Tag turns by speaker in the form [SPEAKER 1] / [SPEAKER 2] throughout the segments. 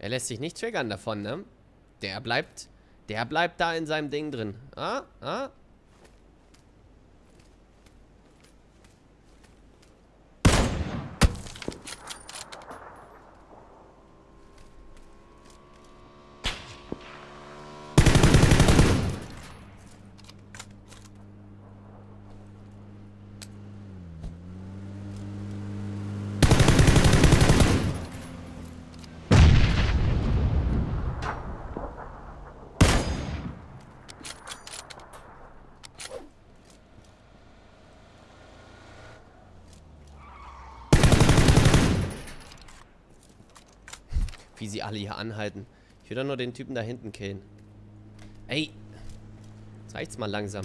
[SPEAKER 1] Er lässt sich nicht triggern davon, ne? Der bleibt, der bleibt da in seinem Ding drin. Ah, ah. Wie sie alle hier anhalten. Ich will doch nur den Typen da hinten killen. Ey. Zeig's mal langsam.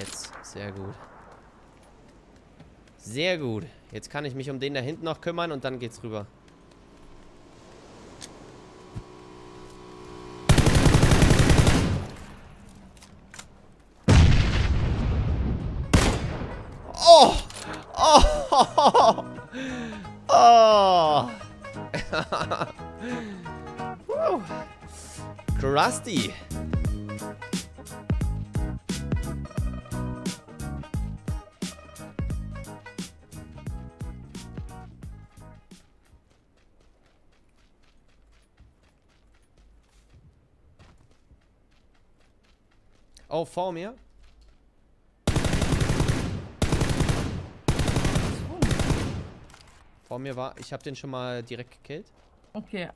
[SPEAKER 1] Jetzt. Sehr gut. Sehr gut. Jetzt kann ich mich um den da hinten noch kümmern und dann geht's rüber. Oh! Oh! Oh! Woo. Krusty. Oh, vor mir. Vor mir war, ich habe den schon mal direkt gekillt.
[SPEAKER 2] Okay.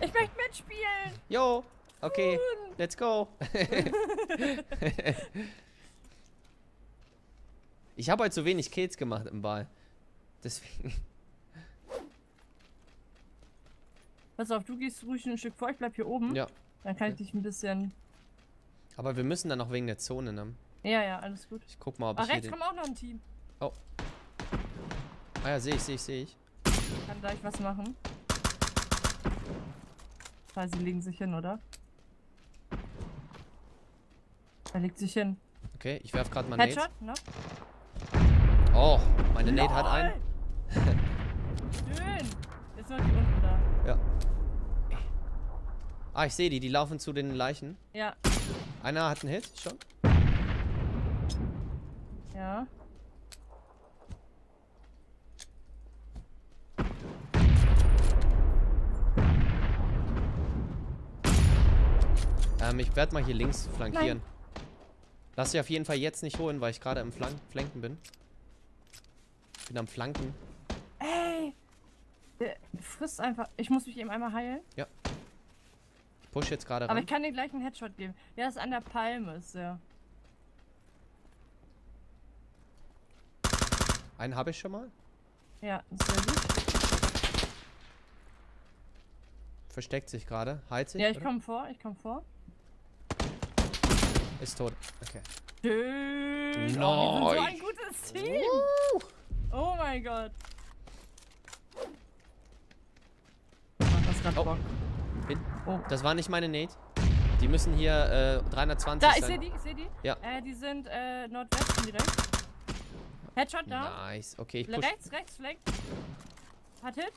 [SPEAKER 2] Ich möchte mitspielen.
[SPEAKER 1] Jo, okay, let's go. ich habe heute so wenig Kills gemacht im Ball. Deswegen.
[SPEAKER 2] Pass auf, du gehst ruhig ein Stück vor, ich bleib hier oben.
[SPEAKER 1] Ja.
[SPEAKER 2] Dann kann ich dich ein bisschen.
[SPEAKER 1] Aber wir müssen dann noch wegen der Zone, ne?
[SPEAKER 2] Ja, ja, alles gut.
[SPEAKER 1] Ich guck mal, ob
[SPEAKER 2] Ach,
[SPEAKER 1] ich
[SPEAKER 2] rechts
[SPEAKER 1] den...
[SPEAKER 2] kommt auch noch ein Team.
[SPEAKER 1] Ah ja, sehe ich, sehe ich, sehe ich.
[SPEAKER 2] Kann gleich was machen. Weil sie legen sich hin, oder? Er legt sich hin.
[SPEAKER 1] Okay, ich werf gerade mal Nate.
[SPEAKER 2] Headshot, ne?
[SPEAKER 1] Oh, meine Nate hat einen.
[SPEAKER 2] Schön. Jetzt sind die unten.
[SPEAKER 1] Ah, ich sehe die, die laufen zu den Leichen.
[SPEAKER 2] Ja,
[SPEAKER 1] Einer hat einen Hit schon.
[SPEAKER 2] ja.
[SPEAKER 1] Ähm, ich werde mal hier links flankieren. Lass dich auf jeden Fall jetzt nicht holen, weil ich gerade im Flank Flanken bin. Ich bin am Flanken.
[SPEAKER 2] Ey! Der frisst einfach. Ich muss mich eben einmal heilen.
[SPEAKER 1] Ich push jetzt gerade
[SPEAKER 2] Aber
[SPEAKER 1] ran.
[SPEAKER 2] ich kann dir gleich einen Headshot geben. Der ist an der Palme, ist der.
[SPEAKER 1] Einen habe ich schon mal.
[SPEAKER 2] Ja, sehr gut.
[SPEAKER 1] Versteckt sich gerade. Heilt sich.
[SPEAKER 2] Ja, ich komme vor, ich komme vor.
[SPEAKER 1] Ist tot. Okay.
[SPEAKER 2] Schön. Oh, wir sind so ein
[SPEAKER 1] Nice.
[SPEAKER 2] gutes Team. Oh mein Gott. Macht das grad
[SPEAKER 1] Oh.
[SPEAKER 2] Bock.
[SPEAKER 1] Hin.
[SPEAKER 2] Oh.
[SPEAKER 1] Das war nicht meine Nate. Die müssen hier äh, 320
[SPEAKER 2] Da, ich sehe die, ich sehe die.
[SPEAKER 1] Ja.
[SPEAKER 2] Äh, die sind äh, Nordwesten direkt. Headshot da.
[SPEAKER 1] Nice. Okay, ich push.
[SPEAKER 2] Rechts, rechts, flank. Hat Hit.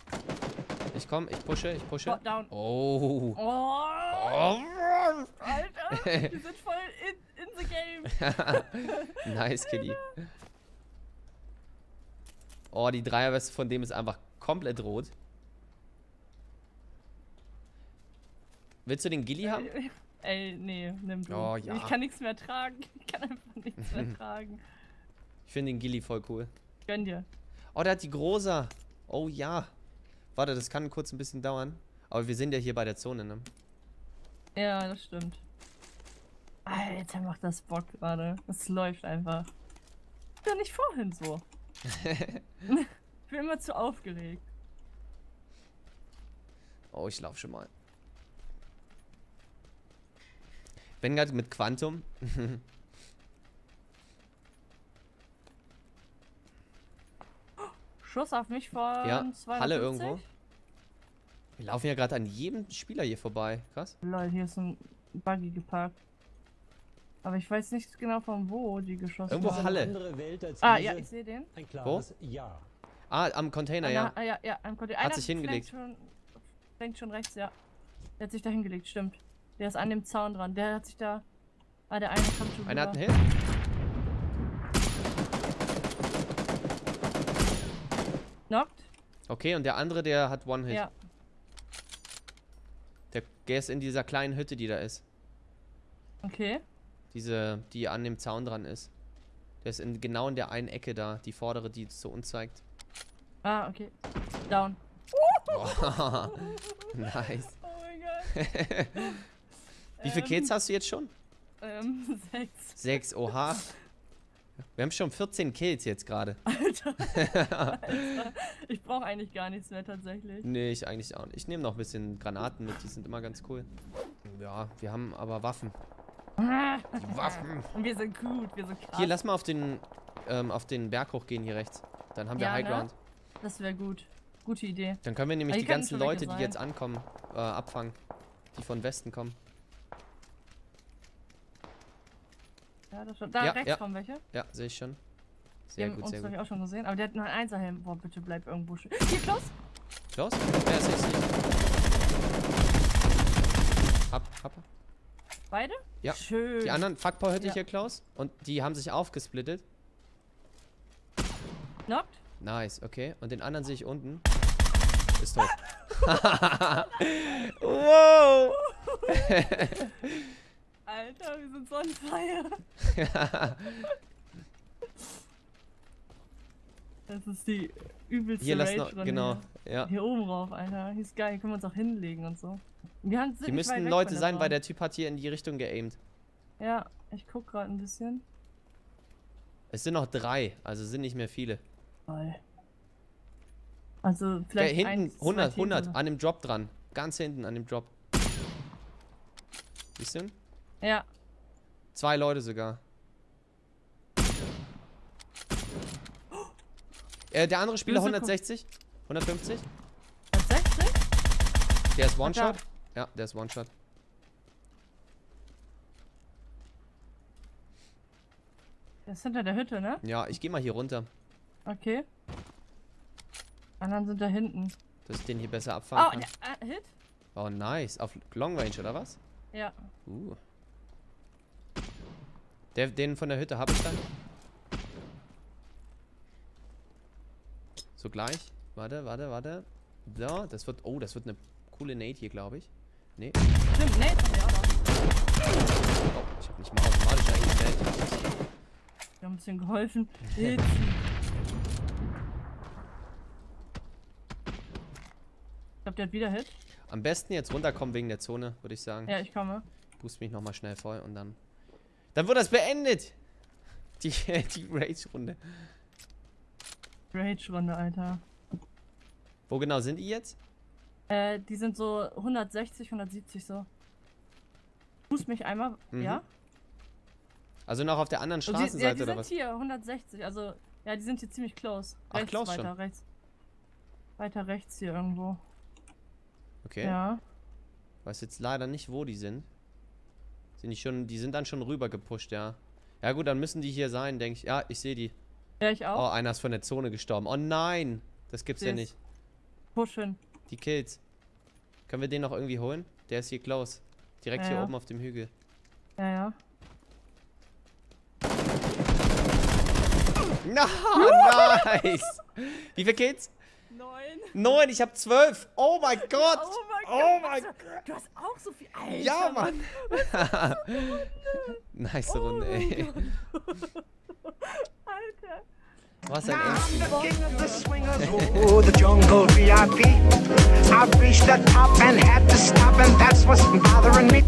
[SPEAKER 1] Ich komm, ich pushe, ich pushe.
[SPEAKER 2] Bo- down.
[SPEAKER 1] Oh.
[SPEAKER 2] Oh,
[SPEAKER 1] oh.
[SPEAKER 2] Alter. Die sind voll in, in the game.
[SPEAKER 1] nice, Kitty. Oh, die Dreierweste von dem ist einfach komplett rot. Willst du den Gilly haben?
[SPEAKER 2] Ey, nee, nimm du.
[SPEAKER 1] Oh, ja.
[SPEAKER 2] Ich kann nichts mehr tragen. Ich kann einfach nichts mehr tragen.
[SPEAKER 1] Ich finde den Gilly voll cool.
[SPEAKER 2] Gönn dir.
[SPEAKER 1] Oh, der hat die Großer. Oh ja. Warte, das kann kurz ein bisschen dauern. Aber wir sind ja hier bei der Zone, ne?
[SPEAKER 2] Ja, das stimmt. Alter, macht das Bock gerade. Es läuft einfach. Ja, nicht vorhin so. ich bin immer zu aufgeregt.
[SPEAKER 1] Oh, ich lauf schon mal. Wenn gerade mit Quantum.
[SPEAKER 2] Schuss auf mich von
[SPEAKER 1] Ja,
[SPEAKER 2] 250.
[SPEAKER 1] Halle irgendwo. Wir laufen ja gerade an jedem Spieler hier vorbei. Krass.
[SPEAKER 2] Lol, hier ist ein Buggy geparkt. Aber ich weiß nicht genau von wo die geschossen
[SPEAKER 1] Irgendwo
[SPEAKER 2] haben.
[SPEAKER 1] Halle.
[SPEAKER 3] Andere Welt als
[SPEAKER 2] Ah,
[SPEAKER 3] diese.
[SPEAKER 2] ja, ich sehe den.
[SPEAKER 3] Ein klares Ja.
[SPEAKER 1] Ah, am Container,
[SPEAKER 2] Ah,
[SPEAKER 1] ja.
[SPEAKER 2] ah, ja, ja, am Konto.
[SPEAKER 1] Hat sich hingelegt.
[SPEAKER 2] Schon, fängt schon rechts, ja. Der hat sich da hingelegt, stimmt. Der ist an dem Zaun dran. Der hat sich da. Ah, der eine kommt schon
[SPEAKER 1] Einer hat einen. Hit.
[SPEAKER 2] Knockt?
[SPEAKER 1] Okay, und der andere, der hat One-Hit.
[SPEAKER 2] Ja.
[SPEAKER 1] Der, der ist in dieser kleinen Hütte, die da ist.
[SPEAKER 2] Okay.
[SPEAKER 1] Diese, die an dem Zaun dran ist. Der ist in, genau in der einen Ecke da, die vordere, die zu uns zeigt.
[SPEAKER 2] Ah, okay. Down.
[SPEAKER 1] Boah. nice.
[SPEAKER 2] Oh mein Gott.
[SPEAKER 1] Wie viele Kills hast du jetzt schon?
[SPEAKER 2] Ähm, sechs.
[SPEAKER 1] Sechs, oha. Wir haben schon 14 Kills jetzt gerade.
[SPEAKER 2] Alter. Ich brauche eigentlich gar nichts mehr tatsächlich.
[SPEAKER 1] Nee, ich eigentlich auch nicht. Ich nehme noch ein bisschen Granaten mit, die sind immer ganz cool. Ja, wir haben aber Waffen. Die Waffen.
[SPEAKER 2] Und wir sind gut, wir sind krass.
[SPEAKER 1] Hier, lass mal auf den, ähm, auf den Berg hochgehen hier rechts. Dann haben wir
[SPEAKER 2] Ja,
[SPEAKER 1] High
[SPEAKER 2] ne?
[SPEAKER 1] Ground.
[SPEAKER 2] Das wäre gut. Gute Idee.
[SPEAKER 1] Dann können wir nämlich die ganzen Leute, die jetzt ankommen, äh, abfangen. Die von Westen kommen.
[SPEAKER 2] Ja, das schon. Da
[SPEAKER 1] Ja,
[SPEAKER 2] rechts
[SPEAKER 1] ja.
[SPEAKER 2] kommen welche.
[SPEAKER 1] Ja, sehe ich schon. Sehr gut, sehr gut.
[SPEAKER 2] ich, auch schon gesehen. Aber der hat nur einen Einserhelm. Boah, bitte bleib irgendwo schön. Hier, Klaus!
[SPEAKER 1] Klaus? Ja, sehe ich, ich. Hab, hab.
[SPEAKER 2] Beide?
[SPEAKER 1] Ja.
[SPEAKER 2] Schön.
[SPEAKER 1] Die anderen Fuckpower hätte ich
[SPEAKER 2] Ja.
[SPEAKER 1] hier, Klaus. Und die haben sich aufgesplittet.
[SPEAKER 2] Knockt?
[SPEAKER 1] Nice, okay. Und den anderen sehe ich unten. Ist tot. wow!
[SPEAKER 2] Sind so. Das ist die übelste
[SPEAKER 1] Hier, lass noch, genau.
[SPEAKER 2] Hier.
[SPEAKER 1] Ja.
[SPEAKER 2] hier oben rauf, Alter. Hier ist geil. Hier können wir uns auch hinlegen und so. Wir haben, weit weg
[SPEAKER 1] Leute sein, weil der Typ hat hier in die Richtung geaimt.
[SPEAKER 2] Ja, ich guck gerade ein bisschen.
[SPEAKER 1] Es sind noch drei, also sind nicht mehr viele.
[SPEAKER 2] Toll. Also vielleicht
[SPEAKER 1] hinten,
[SPEAKER 2] eins, zwei
[SPEAKER 1] 100,
[SPEAKER 2] Teams
[SPEAKER 1] 100,
[SPEAKER 2] oder-
[SPEAKER 1] an dem Drop dran. Ganz hinten an dem Drop. Siehst du? ihn?
[SPEAKER 2] Ja,
[SPEAKER 1] Zwei Leute sogar. Äh, der andere Spieler
[SPEAKER 2] Böse Ko-
[SPEAKER 1] 160, 150.
[SPEAKER 2] tatsächlich?
[SPEAKER 1] Der ist. One-Shot. Ja, der ist One-Shot.
[SPEAKER 2] Der ist hinter der Hütte, ne?
[SPEAKER 1] Ja, ich gehe mal hier runter,
[SPEAKER 2] Okay. Anderen sind da hinten.
[SPEAKER 1] dass ich den hier besser
[SPEAKER 2] Oh,
[SPEAKER 1] abfangen
[SPEAKER 2] der,
[SPEAKER 1] kann.
[SPEAKER 2] äh, Hit?
[SPEAKER 1] Oh, nice. Auf Long Range, oder was?
[SPEAKER 2] Ja.
[SPEAKER 1] Uh. Der, den von der Hütte habe ich dann. So gleich. Warte, warte, warte. So, das wird. Oh, das wird eine coole Nate hier, glaube ich. Nee.
[SPEAKER 2] Stimmt, das haben wir auch.
[SPEAKER 1] Oh, ich habe nicht mal automatisch eingestellt.
[SPEAKER 2] Wir haben ein bisschen geholfen. Ich glaube, der hat wieder Hit.
[SPEAKER 1] Am besten jetzt runterkommen wegen der Zone, würde ich sagen.
[SPEAKER 2] Ja, ich komme.
[SPEAKER 1] Boost mich nochmal schnell voll und dann. Dann wird das beendet! Die, die Rage-Runde.
[SPEAKER 2] Rage-Runde, Alter.
[SPEAKER 1] Wo genau sind die jetzt?
[SPEAKER 2] Äh, die sind so 160, 170 so. Fuß mich einmal,
[SPEAKER 1] Mhm.
[SPEAKER 2] ja?
[SPEAKER 1] Also noch auf der anderen
[SPEAKER 2] Und die, ja,
[SPEAKER 1] Straßenseite
[SPEAKER 2] die
[SPEAKER 1] oder
[SPEAKER 2] sind
[SPEAKER 1] was?
[SPEAKER 2] hier, 160, also, ja, die sind hier ziemlich close.
[SPEAKER 1] Ach,
[SPEAKER 2] rechts,
[SPEAKER 1] close
[SPEAKER 2] weiter,
[SPEAKER 1] schon.
[SPEAKER 2] rechts. Weiter rechts hier irgendwo.
[SPEAKER 1] Okay.
[SPEAKER 2] Ja.
[SPEAKER 1] Weiß jetzt leider nicht, wo die sind. Sind die schon, die sind dann schon rüber gepusht, ja. Ja gut, dann müssen die hier sein, denke ich. Ja, ich sehe die.
[SPEAKER 2] Ja, ich
[SPEAKER 1] Oh,
[SPEAKER 2] auch.
[SPEAKER 1] einer ist von der Zone gestorben. Oh nein! Das gibt's ja nicht.
[SPEAKER 2] Pushen.
[SPEAKER 1] Die Kills. Können wir den noch irgendwie holen? Der ist hier close. Direkt
[SPEAKER 2] Ja,
[SPEAKER 1] hier
[SPEAKER 2] ja.
[SPEAKER 1] oben auf dem Hügel.
[SPEAKER 2] Ja, ja.
[SPEAKER 1] Na, nice! Wie viele Kills?
[SPEAKER 2] Neun.
[SPEAKER 1] Neun, ich habe zwölf. Oh mein Gott!
[SPEAKER 2] Oh mein
[SPEAKER 1] Oh
[SPEAKER 2] Gott.
[SPEAKER 1] mein
[SPEAKER 2] du, du hast auch so viel. Alter,
[SPEAKER 1] Ja, Mann! nice Runde, ey.
[SPEAKER 2] Alter.
[SPEAKER 1] Was ein
[SPEAKER 4] I'm
[SPEAKER 1] Endspiel.
[SPEAKER 4] the king of the swingers, oh, the jungle VIP. I've reached the top and had to stop, and that's what's bothering me.